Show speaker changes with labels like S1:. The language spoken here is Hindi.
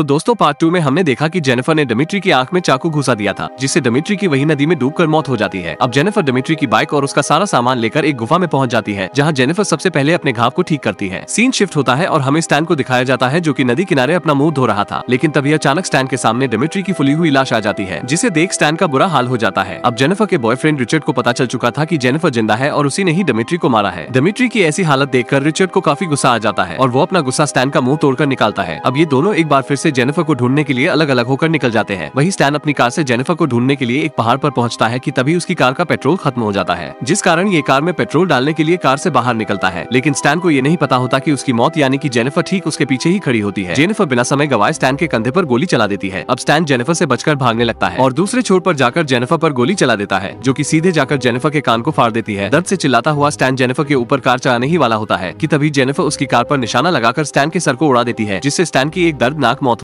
S1: तो दोस्तों पार्ट टू में हमने देखा कि जेनिफर ने डमिट्री की आँख में चाकू घुसा दिया था, जिससे डमिट्री की वही नदी में डूबकर मौत हो जाती है। अब जेनिफर डमिट्री की बाइक और उसका सारा सामान लेकर एक गुफा में पहुँच जाती है, जहाँ जेनिफर सबसे पहले अपने घाव को ठीक करती है। सीन शिफ्ट होता है और हमें स्टैन को दिखाया जाता है, जो की नदी किनारे अपना मुँह धो रहा था। लेकिन तभी अचानक स्टैन के सामने डमिट्री की फुली हुई लाश आ जाती है, जिसे देख स्टैन का बुरा हाल हो जाता है। अब जेनिफर के बॉयफ्रेंड रिचर्ड को पता चल चुका था की जेनिफर ज़िंदा है और उसी ने ही डमिट्री को मारा है। डमिट्री की ऐसी हालत देखकर रिचर्ड को काफ़ी गुस्सा आ जाता है और वो अपना गुस्सा स्टैन का मुँह तोड़कर निकालता है। अब ये दोनों एक बार फिर से जेनिफर को ढूँढने के लिए अलग अलग होकर निकल जाते हैं। वही स्टैन अपनी कार से जेनिफर को ढूँढने के लिए एक पहाड़ पर पहुँचता है कि तभी उसकी कार का पेट्रोल खत्म हो जाता है। जिस कारण ये कार में पेट्रोल डालने के लिए कार से बाहर निकलता है। लेकिन स्टैन को ये नहीं पता होता की उसकी मौत यानी की जेनिफर ठीक उसके पीछे ही खड़ी होती है। जेनिफर बिना समय गवाए स्टैन के कंधे पर गोली चला देती है। अब स्टैन जेनिफर से बचकर भागने लगता है और दूसरे छोर पर जाकर जेनिफर पर गोली चला देता है, जो की सीधे जाकर जेनिफर के कान को फाड़ देती है। दर्द से चिल्लाता हुआ स्टैन जेनिफर के ऊपर कार चलाने ही वाला होता है, कि तभी जेनिफर उसकी कार पर निशाना लगाकर स्टैन के सर को उड़ा देती है, जिससे स्टैन की एक दर्दनाक मौत